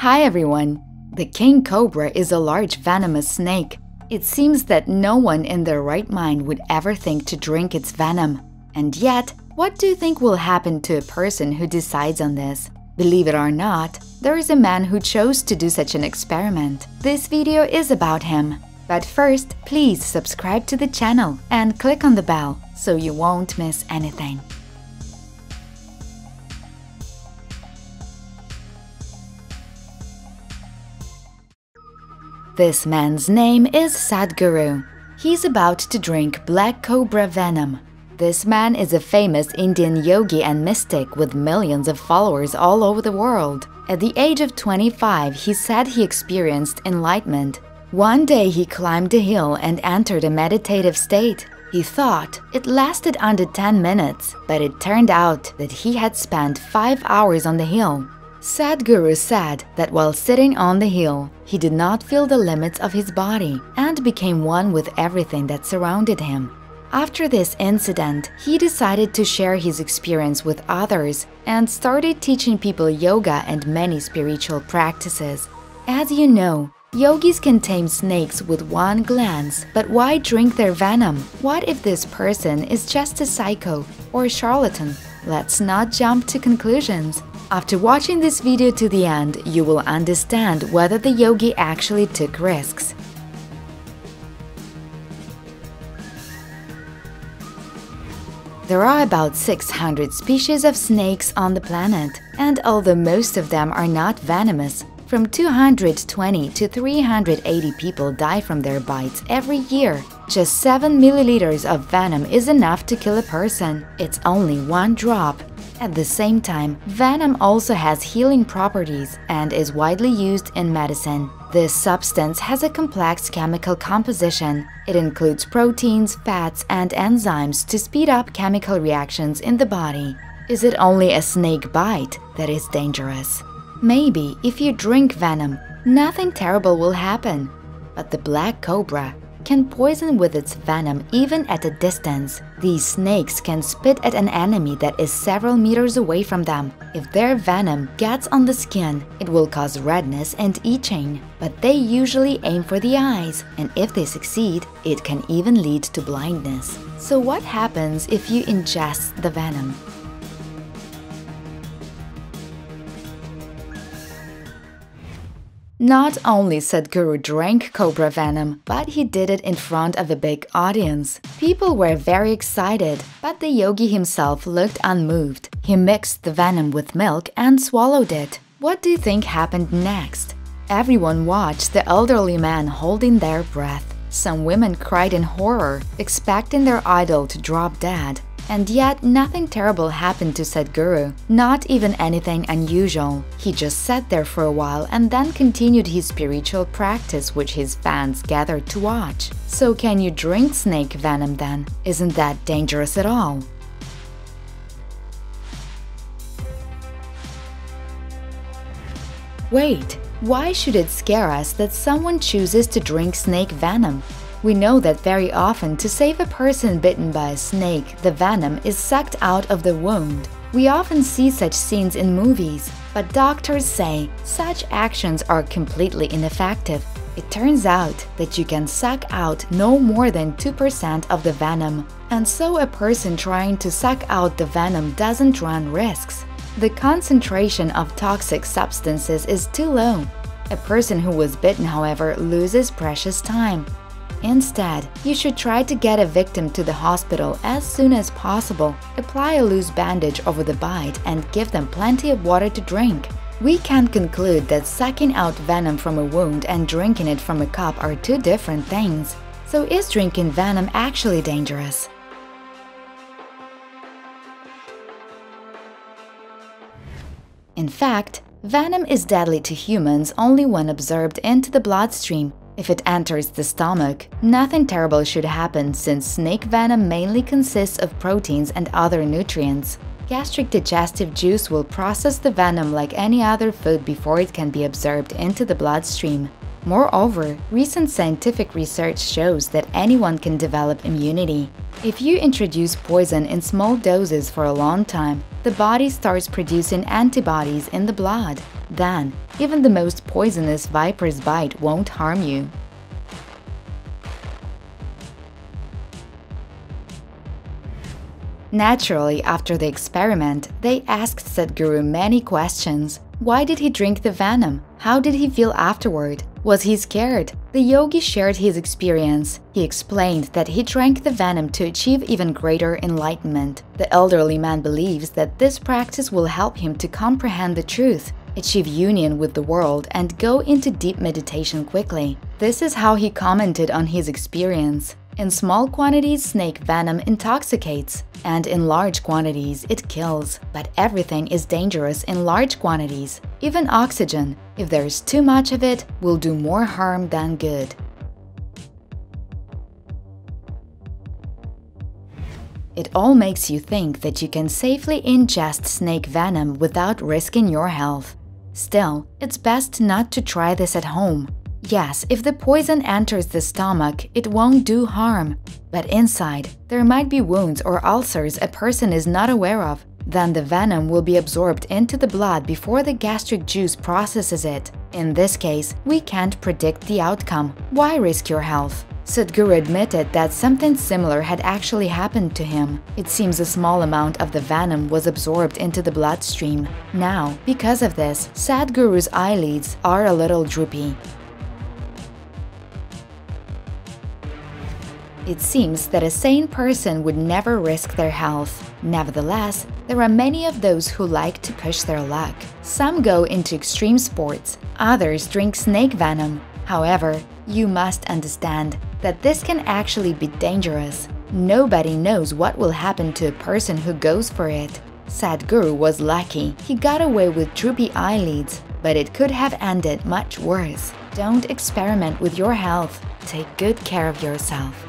Hi everyone! The king cobra is a large venomous snake. It seems that no one in their right mind would ever think to drink its venom. And yet, what do you think will happen to a person who decides on this? Believe it or not, there is a man who chose to do such an experiment. This video is about him. But first, please subscribe to the channel and click on the bell so you won't miss anything. This man's name is Sadhguru. He's about to drink black cobra venom. This man is a famous Indian yogi and mystic with millions of followers all over the world. At the age of 25, he said he experienced enlightenment. One day he climbed a hill and entered a meditative state. He thought it lasted under 10 minutes, but it turned out that he had spent 5 hours on the hill. Sadhguru said that while sitting on the hill, he did not feel the limits of his body and became one with everything that surrounded him. After this incident, he decided to share his experience with others and started teaching people yoga and many spiritual practices. As you know, yogis can tame snakes with one glance, but why drink their venom? What if this person is just a psycho or a charlatan? Let's not jump to conclusions. After watching this video to the end, you will understand whether the yogi actually took risks. There are about 600 species of snakes on the planet, and although most of them are not venomous, from 220 to 380 people die from their bites every year. Just 7 milliliters of venom is enough to kill a person. It's only one drop. At the same time, venom also has healing properties and is widely used in medicine. This substance has a complex chemical composition. It includes proteins, fats, and enzymes to speed up chemical reactions in the body. Is it only a snake bite that is dangerous? Maybe if you drink venom, nothing terrible will happen. But the black cobra can poison with its venom even at a distance. These snakes can spit at an enemy that is several meters away from them. If their venom gets on the skin, it will cause redness and itching. But they usually aim for the eyes, and if they succeed, it can even lead to blindness. So what happens if you ingest the venom? Not only Sadhguru drank cobra venom, but he did it in front of a big audience. People were very excited, but the yogi himself looked unmoved. He mixed the venom with milk and swallowed it. What do you think happened next? Everyone watched the elderly man holding their breath. Some women cried in horror, expecting their idol to drop dead. And yet, nothing terrible happened to Sadhguru, not even anything unusual. He just sat there for a while and then continued his spiritual practice which his fans gathered to watch. So can you drink snake venom then? Isn't that dangerous at all? Wait, why should it scare us that someone chooses to drink snake venom? We know that very often to save a person bitten by a snake, the venom is sucked out of the wound. We often see such scenes in movies, but doctors say such actions are completely ineffective. It turns out that you can suck out no more than 2% of the venom, and so a person trying to suck out the venom doesn't run risks. The concentration of toxic substances is too low. A person who was bitten, however, loses precious time. Instead, you should try to get a victim to the hospital as soon as possible. Apply a loose bandage over the bite and give them plenty of water to drink. We can conclude that sucking out venom from a wound and drinking it from a cup are two different things. So is drinking venom actually dangerous? In fact, venom is deadly to humans only when absorbed into the bloodstream if it enters the stomach, nothing terrible should happen since snake venom mainly consists of proteins and other nutrients. Gastric digestive juice will process the venom like any other food before it can be absorbed into the bloodstream. Moreover, recent scientific research shows that anyone can develop immunity. If you introduce poison in small doses for a long time, the body starts producing antibodies in the blood. Then, even the most poisonous viper's bite won't harm you. Naturally, after the experiment, they asked Sadhguru many questions. Why did he drink the venom? How did he feel afterward? Was he scared? The yogi shared his experience. He explained that he drank the venom to achieve even greater enlightenment. The elderly man believes that this practice will help him to comprehend the truth, achieve union with the world, and go into deep meditation quickly. This is how he commented on his experience. In small quantities, snake venom intoxicates, and in large quantities, it kills. But everything is dangerous in large quantities. Even oxygen, if there is too much of it, will do more harm than good. It all makes you think that you can safely ingest snake venom without risking your health. Still, it's best not to try this at home. Yes, if the poison enters the stomach, it won't do harm. But inside, there might be wounds or ulcers a person is not aware of. Then the venom will be absorbed into the blood before the gastric juice processes it. In this case, we can't predict the outcome. Why risk your health? Sadhguru admitted that something similar had actually happened to him. It seems a small amount of the venom was absorbed into the bloodstream. Now, because of this, Sadhguru's eyelids are a little droopy. It seems that a sane person would never risk their health. Nevertheless, there are many of those who like to push their luck. Some go into extreme sports, others drink snake venom. However, you must understand that this can actually be dangerous. Nobody knows what will happen to a person who goes for it. Sadhguru was lucky. He got away with droopy eyelids, but it could have ended much worse. Don't experiment with your health. Take good care of yourself.